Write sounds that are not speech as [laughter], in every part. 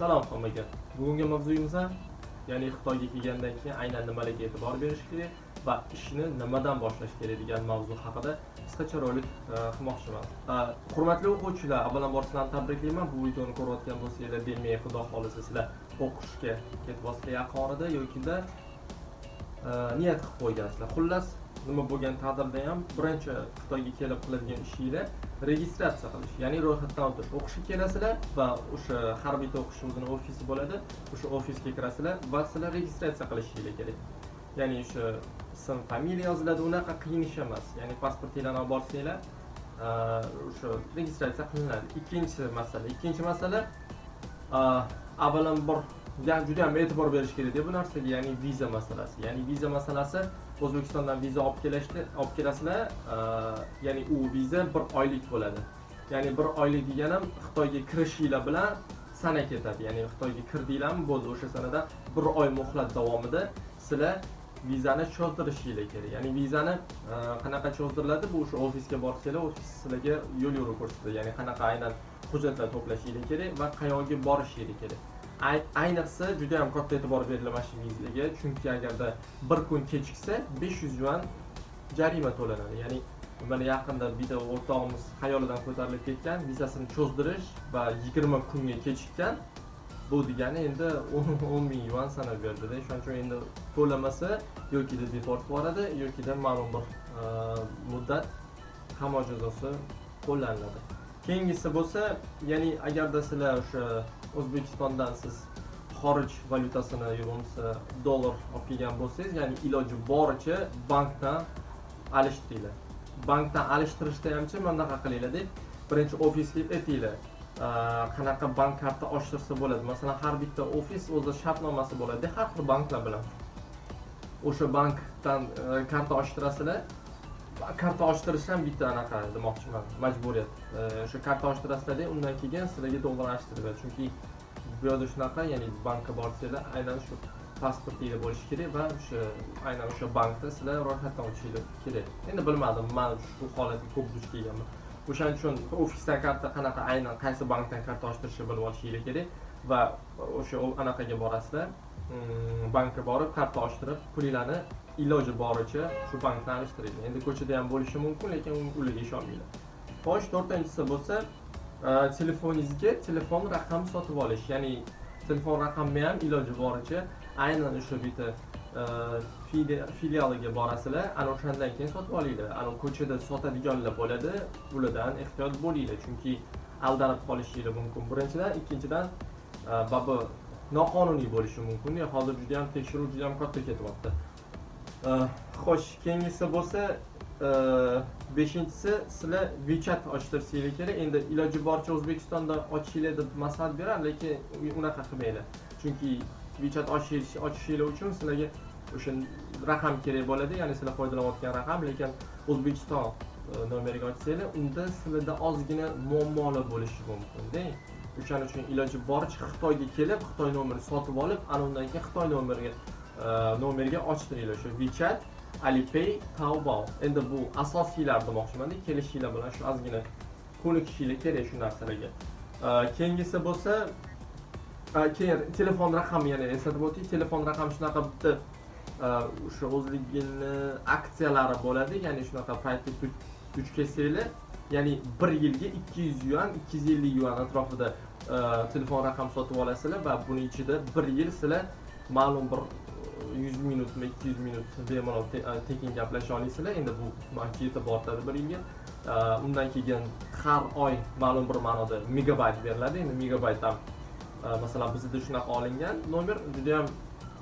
Salom hammaga. Bugungi mavzuyimiz ham ya'ni Xitoyga kelgandan keyin aynan nimalarga e'tibor berish kerak va ishni nimadan boshlash kerak degan mavzu haqida qisqacha rolik e, qilmoqchiman. E, hurmatli o'quvchilar, avvalambor sizlarni tabriklayman. Bu videoni ko'rayotgan bo'lsanglar, demak, xudo xolisa sizlar o'qishga ketib yaqin orada yokida e, niyat qilib qo'ygansizlar. Xullas, nima bo'lgan taqdirda ham birinchi Xitoyga kelib qiladigan ishinglar registratsiya qilish ya'ni ro'yxatdan o'tish. O'qishga kelasizlar va o'sha har bitta o'qishimizni ofisi bo'ladi. O'sha ofisga kirasizlar va sizlar registratsiya qilishingiz kerak. Ya'ni o'sha ism familiya yoziladi unaqa qiyin ish emas. Ya'ni pasportinglarni olib borsanglar o'sha registratsiya qilinadi. Ikkinchi masala ikkinchi masala avvalambor juda ham e'tibor berish kerak bu narsaga ya'ni viza masalasi. Ya'ni viza masalasi o'zbekistondan viza olib kelishdi olib kelasizlar ya'ni u viza bir oylik bo'ladi. Ya'ni bir oylik deganim xitoyga kirishinglar bilan sana ketadi. Ya'ni xitoyga kirdinglarmi bo'ldi o'sha sanada bir oy muhlat davomida sizlar vizani cho'zdirishinglar kerak ya'ni vizani e, qanaqa cho'zdiriladi bu o'sha ofisga borsanglar ofis sizlarga yo'l yo'ri ko'rsatadi. Ya'ni qanaqa aynan hujjatlar to'plashinglar kerak va qayerga borishinglar kerak ayniqsa juda ham katta e'tibor beriladi chunki agarda bir kun kechiksa besh yuz yuan jarima to'lanadi. Ya'ni mana yaqinda bitta o'rtog'imiz xayolidan ko'tarilib ketgan vizasini cho'zdirish va yigirma kunga kechikkan bu degani endi [laughs] o'n ming yuan sanab berdida. Shuning uchun endi to'lamasa yokida deport yuboradi yokida ma'lum bir e, muddat qamoq jazosi qo'llaniladi. Keyingisi bo'lsa ya'ni agarda sizlar o'sha o'zbekistondan siz xorij valyutasini yo bo'lmasa dollar olib kelgan bo'lsangiz ya'ni iloji boricha bankdan alishtiringlar. Bankdan alishtirishda hamchi mana bunaqa qilinglarda birinchi ofisga aytinglar qanaqa bank karta ochtirsa bo'ladi? Masalan har bitta ofis o'zi shartnomasi bo'ladi har xil banklar bilan. O'sha bankdan e, karta ochtirasizlar karta ochtirish ham bitta anaqa demoqchiman majburiyat. O'sha karta ochtirasizlarda undan keyin sizlarga dollar alishtiradi chunki bu yerda shunaqa ya'ni bankka borsanglar aynan shu pasportinglar bo'lishi kerak va o'sha aynan o'sha bankda sizlar ro'yxatdan o'tishinglar kerak. Endi bilmadim man shu holatga ko'p duch kelganman. O'shaning uchun ofisdan karta qanaqa aynan qaysi bankdan karta ochtirishni bilib olishinglar kerak? Va o'sha anaqaga borasizlar. Mm, bankka borib karta ochtirib pulinglarni iloji boricha shu bankdan alishtiringlar. Endi ko'chada ham bo'lishi mumkin lekin ularga ishonmanglar xo'sh to'rtinchisi bo'lsa e, telefoningizga telefon raqam sotib olish ya'ni telefon raqamni ham iloji boricha aynan o'sha bitta e, filialiga borasizlar ana o'shandan keyin sotib olinglar. Ana ko'chada sotadiganlar bo'ladi ulardan ehtiyot bo'linglar chunki aldanib qolishinglar mumkin. Birinchidan ikkinchidan babi noqonuniy bo'lishi mumkin hozir juda yam tekshiruv juda yam katta ketyapti xo'sh keyingisi bo'lsa beshinchisi sizlar vechat ochtirsanglar kerak endi iloji boricha o'zbekistonda ochinglar deb maslahat beraman lekin unaqa qilmanglar chunki vechat ochishinglar uchun sizlarga o'sha raqam kerak bo'ladi ya'ni sizlar foydalanayotgan raqam lekin o'zbekiston nomeriga ochsanglar unda sizlarda ozgina muammolar bo'lishi mumkinda o'shaning uchun iloji boricha xitoyga kelib xitoy nomerini sotib olib ana undan keyin xitoy nomeriga e, nomerga ochtiringlar o'sha wechat alipay taobao. Endi bu asosiylar demoqchimanda kelishinglar bilan shu ozgina ko'nikishinglar kerak shu narsalarga. E, keyingisi bo'lsa e, keyin telefon raqami yana eslatib o'tay telefon raqami shunaqa bitta o'sha o'zligini aksiyalari bo'ladi ya'ni shunaqa paytda duch kelsanglar ya'ni bir yilga ikki yuz yuan ikki yuz ellik yuan atrofida e, telefon raqam sotib olasizlar va buni ichida bir yil sizlar ma'lum bir e, yuz minutmi ikki yuz minut bemalol e, tekin gaplasha olasizlar. Endi bu manimcha yetib ortadi bir yilga. Undan keyin har oy ma'lum bir ma'noda megabayt beriladi. Endi megabayt ham masalan bizda shunaqa olingan nomer judayam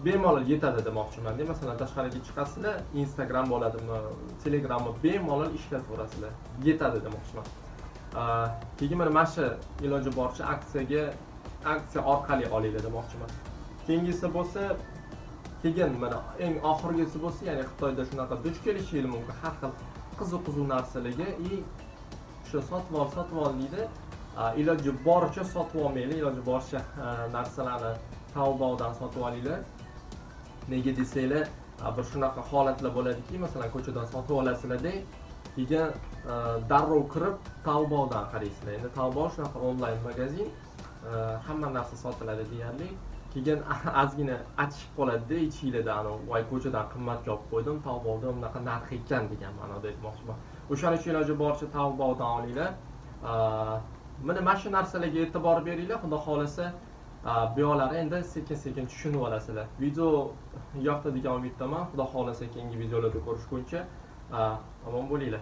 bemalol yetadi demoqchimanda masalan tashqariga chiqasizlar instagram bo'ladimi telegramni bemalol ishlatverasizlar yetadi demoqchiman. Keyin mana mana shu iloji boricha aksiyaga aksiya orqali olinglar demoqchiman. Keyingisi bo'lsa keyin mana eng oxirgisi bo'lsa ya'ni xitoyda shunaqa duch kelishingiz mumkin har xil qiziq qiziq narsalarga и o'sha sotib ol sotib ol deydi. Iloji boricha sotib olmanglar iloji boricha narsalarni taobaodan sotib olinglar. Nega desanglar bir shunaqa holatlar bo'ladiki masalan ko'chadan sotib olasizlarda keyin darrov kirib taobaodan qaraysizlar endi taobao shunaqa onlayn magazin hamma narsa sotiladi deyarli. Keyin [laughs] ozgina achishib qoladida ichinglarda anavi voy ko'chadan qimmatga olib qo'ydim talbovda unaqa narxi ekan degan ma'noda aytmoqchiman. O'shaning uchun iloji boricha talbovdan olinglar mana mana shu narsalarga e'tibor beringlar. Xudo xohlasa bu endi sekin sekin tushunib olasizlar. Video yoqdi degan umiddaman. Xudo xohlasa keyingi videolarda ko'rishguncha omon bo'linglar.